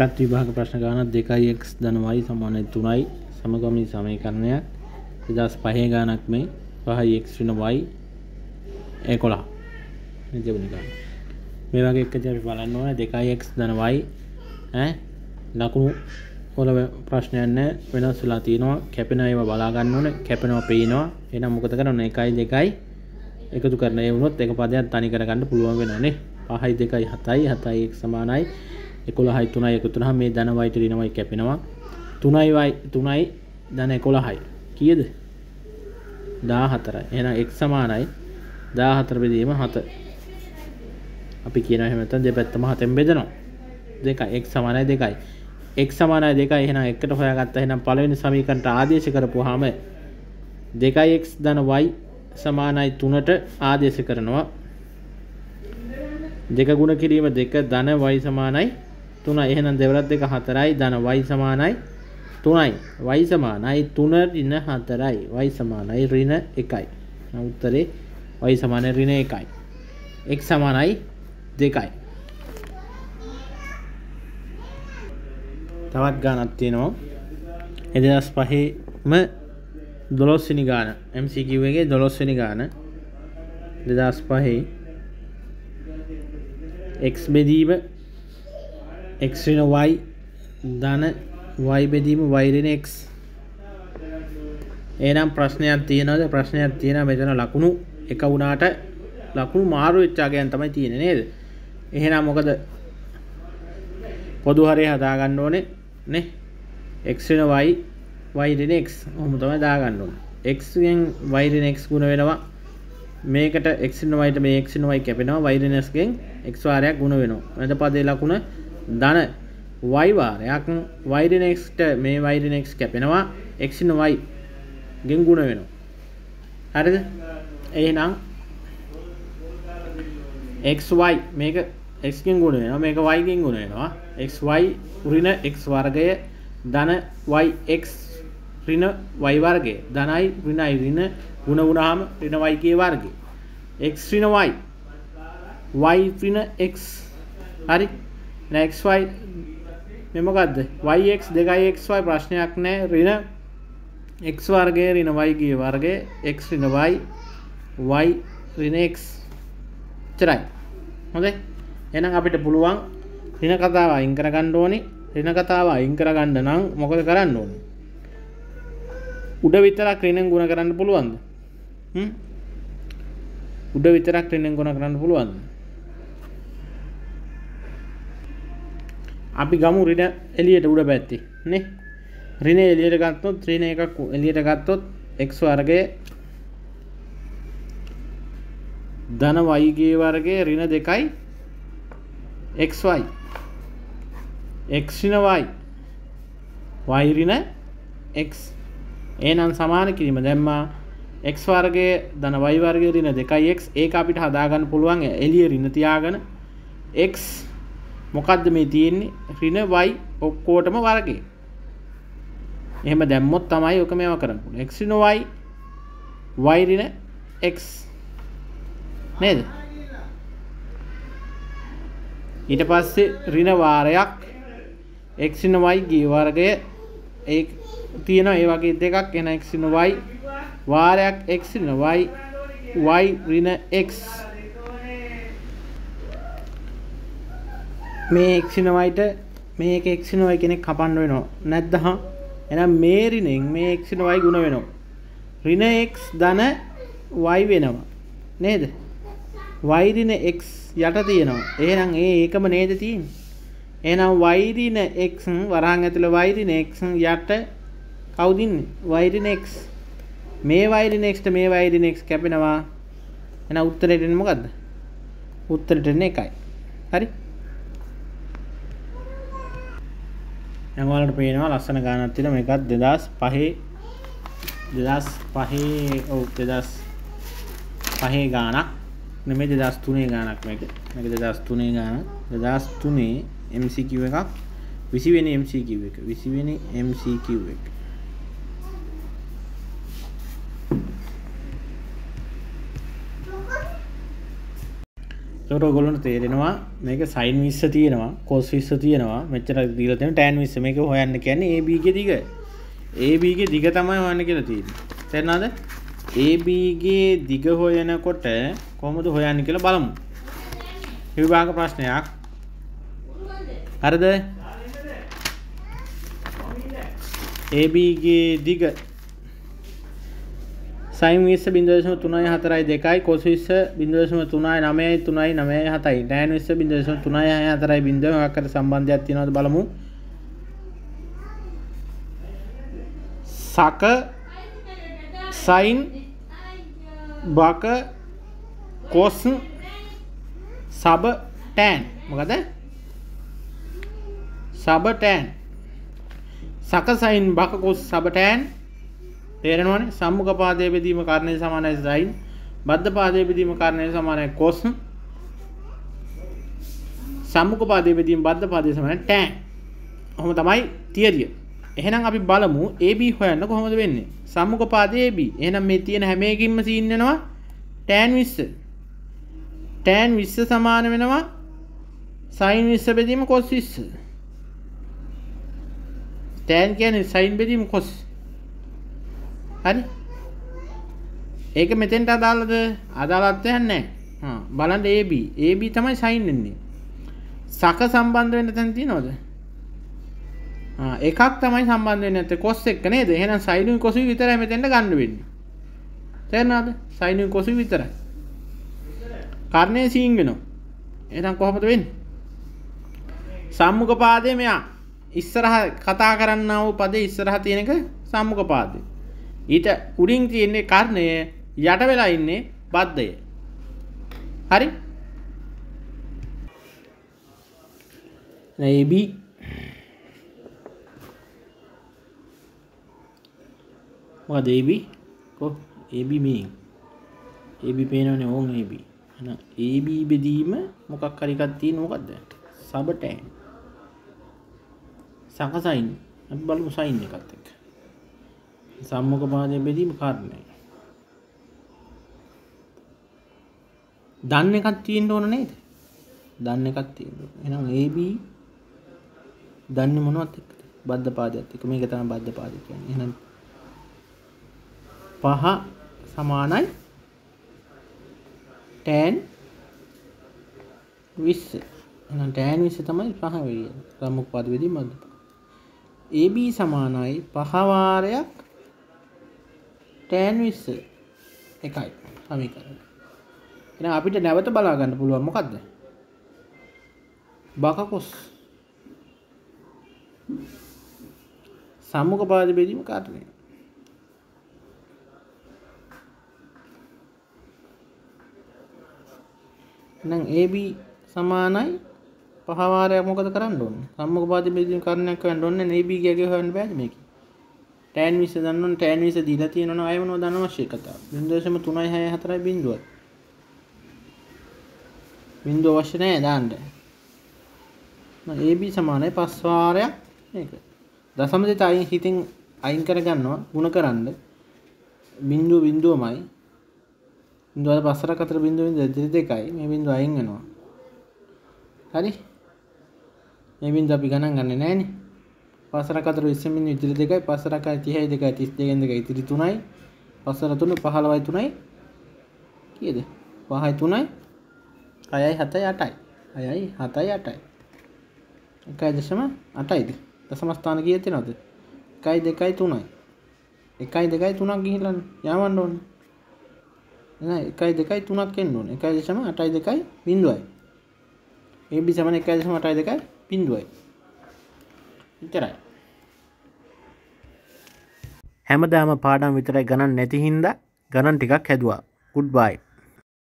එකත් විභාග ප්‍රශ්න ගානක් දෙකයි එක් ධන y සමානයි තුනයි සමගමී සමීකරණයක්. දෙදස් පහේ ගානක් මේ පහයි එක් වෙන y ඒකොලා නිජබනිකා මේ වගේ එක අපි බලන්න ඕන. දෙකයි එක් ධන y ලකුණු හොල ප්‍රශ්නයන්න වෙනස් වෙලා තියෙනවා. කැපෙන ඒවා බලාගන්න ඕන. කැපෙනවා පේනවා. එනම් මොකද කරන්න? එකයි දෙකයි එකතු කරන වුණොත් එක පදයක් තනි කරගන්න පුළුවන් වෙනනේ පහයි දෙකයි හතයි. හතයි එක් සමානයි. එකොළහයි තුනයි එකතුනහ මේ ධනවයිට රිනවයි කැපෙනවා. තුනයිවයි තුනයි ධන එකොළහයි. කියද? දා හතරයි එන එක් සමානයි. දා හතර බෙදීම හත. අපි කියන හෙමත දෙපැත්තම හතෙන් බෙදනවා. දෙක එක් සමානයි දෙකයි. එක් සමානයි දෙකයි. එහෙනම් එකට හොයාගත්ත එහෙනම් පළවෙනි සමීකරණයට ආදේශ කරපුවාම දෙකයි x ධන y සමානයි 3ට ආදේශ කරනවා. දෙක ගුණ කිරීම දෙක ධන y සමානයි 3යි එහෙනම් දෙවරත් දෙක 4යි ධන y සමානයි. 3යි y සමානයි. 3 ඍණ 4යි y සමානයි. ඍණ 1යි උත්තරේ y සමානයි ඍණ 1යි x සමානයි 2යි තවත් ගානක් තියෙනවා. එදස් පහේම දොළොස්වනි ගාන MCකගේ දොළොස්වනි ගාන දෙදස් පහේ එක් බෙදීම එක්න වයි ධන වයි බෙදීම වෛරෙන එක් ඒනම් ප්‍රශ්නයක් තියෙනවද? ප්‍රශ්නයක් තියෙන මෙතන ලකුණු එක වුණාට ලකුණු මාරු වෙච්චාගයන් තමයි තියෙන නේද? එහෙනම් මොකද? පොදු හරය හදාගන්න ඕනේ නේ? එක්න වයි වයිරෙනෙක් හොම තම දාගන්න ඕන. එක්ගෙන් වෛරෙනෙක් ගුණ වෙනවා. මේකට එක්න වයිට මේ එක්න වයි කැපෙනවා. වෛරනස්ගෙන් එක්වාරයක් ගුණ වෙනවා. ඇත පදේ ලකුණ ධන වයිවාරයක් වෛරනෙක්ට මේ වෛරනෙක් කැපෙනවා. එක්න වයි ගෙන් ගුණ වෙනවා. හරිද? එහෙනම් එක්වයි මේක එක්ගෙන් ගුණ වෙනවා. මේක වයිගෙන් ගුණ වෙනවා. එක්වයි උරින එක් වර්ගය ධන වයික් රින වයිවර්ගේ ධනයි රිනයි රින ගුණ වුණහම රින වයිගේ වර්ගේ එක් රින වයි වයි රින එක් හරි? නැක්වයි මෙමකක්ද වයික් දෙකයික්වයි ප්‍රශ්නයක් නෑ. රින එක් වර්ගේ රින වයිගේ වර්ගේ එක් රින වයි වයි රිනෙක් චරයි හොඳේ? එනම් අපිට පුළුවන් රින කතාව අයින් කරගන්න ඕනි. රින කතාව අයින් කරගන්න නම් මොකද කරන්න ඕන? උඩ විතරක් රිනෙන් ගුණ කරන්න පුළුවන්ද? උඩ විතරක් රිනෙන් ගුණ කරන්න පුළුවන්ද? අපි ගමු රින එලියට උඩ පැත්ති නේ? රින එලියට ගත්තොත් ත්‍රීන එකක් එලියට ගත්තොත් එක් වර්ගය ධන වයිගේ වර්ගේ රින දෙකයි එක්වයි එක්ෂින වයි වෛරින එක් ඒනම් සමාන කිරීම. දැම්මා එක් වර්ගේ ධන වයිවර්ගය රින දෙකයි එක් ඒ අපිට හදාගන්න පුළුවන් එලිය රින තියාගන එක් මොකක්ද මේ තියෙන්නේ? රින වයි ඔක්කෝටම වර්ගේ එහෙම දැම්මොත් තමයි ඕක මේවා කරන්න එක්සින වයි වෛරින එක් නේද? ඊට පස්සේ රින වාරයක් එක්සින වයි ගී වර්ගය. ඒ තියෙන ඒ වගේ දෙකක්. එන එක්සින වයි වාරයක් එක්සින වයි වයි රින එක් මේ එක්සිනවයිට මේ එක්සින වයි කෙනෙක් කපන්න වෙනවා. නැද්දහ එනම් මේ රිනෙන් මේ එක්සින වයි ගුණ වෙනවා. රින එක් ධන වයි වෙනවා. නේද? වෛරින එක් යට තියෙනවා. එහෙනම් ඒ ඒකම නේද තියෙන් එනම් වෛරින එක් වරහන් ඇතුළ වෛරින එක් යට කවුදින්න වෛරිනෙක් මේ වෛරිනෙක්ට මේ වෛරිනෙක් කැපෙනවා. එන උත්තරෙටෙන මොකක්ද උත්තරටෙන එකයි. හරි? ඇඟවලට පේනවා ලස්සන ගානක් තියෙන මේකත් දෙදස් පහේ දෙදස් පහේ ඔව් දෙදස් පහේ ගානක්. නෙමේ දෙදස් තුනේ ගානක් මේක. මේක දෙදස් තුනේ ගාන. දෙදස් තුනේ MCQ එකක්. විසිවෙන MCQ එක. විසිවෙන MCQ එක. තොට ගොලන තේරෙනවා මේක සයින් විස්ස තියෙනවා කොස් විස්ස තියෙනවා. මෙච්චර දීලතන ටෑන් විස්ස. මේක හොයන්න කියැන ඒබීග දිග ඒබීගේ දිග තමයි හොයන්න කියලා තියෙන තෙරනාද ඒබීගේ දිග හොයනකොට කොමද හොයන්න කියලා බලමු. විභාග ප්‍රශ්නයක්. හරද? ඒබගේ දිග සයින් විස්ස බින්දශම තුනයි හතරයි දෙකයි කොස් විස්ස බින්දශම තුනයි නමයයි තුනයි නමය හතයි නෑන් විස්ස බින්දශම තුනයි හය හතරයි බින්දව හකට සම්බන්ධයක් තිනවද බලමු සක සයින් බක කොස් සබ ටෑන්. මොකද සබ ටෑන් සකසයින් බක කොස් සබටෑන් තේරෙනවනේ සම්මුඛ පාදයේ බෙදීම කාරණය සමානයි සයින් බද්ධ පාදයේ බෙදීම කාරණය සමානයි කොස් සම්මුඛ පාදයේ බෙදීම බද්ධ පාදයේ සමානයි ටෑන්. ඔහොම තමයි තියරිය. එහෙනම් අපි බලමු AB හොයන්න කොහොමද වෙන්නේ? සම්මුඛ පාදයේ AB. එහෙනම් මේ තියෙන හැම එකකින්ම සීන් වෙනවා tan 20. tan 20 සමාන වෙනවා sin 20 බෙදීම cos 20. tan කියන්නේ sin බෙදීම cos හරි. ඒක මෙතෙන්ට අදාළද? අදාළත්වයක් නැහැ. බලන්න AB AB තමයි සයින් වෙන්නේ. සක සම්බන්ධ වෙන්න තැන තියෙනවද? එකක් තමයි සම්බන්ධ වෙන්නේ නැත්තේ කොස් එක්ක නේද? එහෙනම් සයිනුයි කොසුයි විතරයි මෙතෙන්ට ගන්න වෙන්නේ. තේරෙනවද සයිනුයි කොසුයි විතරයි. කර්ණය සීන් වෙනවා. එහෙනම් කොහොමද වෙන්නේ? සම්මුඛ පාදයේ මෙයා. ඉස්සරහ කතා කරන්නා වූ පදේ ඉස්සරහ තියෙන එක සම්මුඛ පාදේ. ඊට උඩින් තියෙන්නේ කර්ණය යට වෙලා ඉන්නේ බද්ධය. හරි? AB මොකද AB කො AB මේ AB පේනවනේ ඕන් AB එහෙනම් AB බෙදීම මොකක් හරි එකක් තියෙන මොකද්ද සබටෑන් සකසයින් අපි බලමු සයින් එකත් එක්ක. සම්මුඛ පාදය බෙදීම කාරණය. දන්න එකක් තියෙන්න ඕන නේද? දන්න එකක් තියෙන්න ඕන. එහෙනම් AB දන්නේ මොනවත් එක්කද? බද්ධ පාදයක් එක්ක. මේක තමයි බද්ධ පාදය කියන්නේ. එහෙනම් පහ සමානයි tan 20. එහෙනම් tan 20 තමයි පහ වෙන්නේ. සම්මුඛ පාද බෙදීම බද්ධ. AB සමානයි පහ වාරයක් ටෑන් විස්ස එකයි සමීකරන එන අපිට නැවත බලාගන්න පුළුවන් මොකක්ද බකකොස්. සම්මුඛ පාද බෙදීම කාරණය නම් AB සමානයි. පහවාරයක් මොකද කරන්න ඕනේ? සම්මුඛ පාද බෙදීම කාරණයක් හොයන්න ඕනේ. AB ගියගේ හොයන්න බෑද මේකේ. ටෑන් විස දන්න ටෑන් විස දීලා තියෙනවා අයවනෝ දන්න වශ්‍ය කතා බින්දශම තුනයි හය හතරයි බින්දුව බින්දුව අවශ්‍ය නෑ දාන්න. AB සමානයි පස්වාරයක් මේක. දසම දෙත අයින් හිතින් අයින් කරගන්නවා ගුණ කරන්න. බින්දුව බින්දුවමයි. බින්දුව පස්සර අතර බින්දුව ඉඳලා දෙකයි. මේ බින්දුව අයින් වෙනවා. හරි. මේ බින්දුව අපි ගණන් ගන්නේ නෑනේ. පසරක් අතර 20 මිනිත්තු ඉතිරි දෙකයි පසරක් 30යි දෙකයි 32න් දෙකයි ඉතිරි තුනයි. පසර තුන 15යි තුනයි. කීයද? 5යි 3යි 6යි 7යි 8යි 6යි 7යි 8යි 1.8යිද දශම ස්ථාන කීයක් තියෙනවද? 1යි 2යි 3යි 1යි 2යි 3ක් ගිහිල්ලා යවන්න ඕනේ. නෑ 1යි 2යි 3ක් එන්න ඕනේ. 1.8යි 2යි බිඳුවයි. AB සමාන 1.8යි 2යි බිඳුවයි. විතරයි. හැමදාම පාඩම් විතරයි ගණන් නැති හින්දා ගණන් ටිකක් හැදවා. ගුඩ් බයි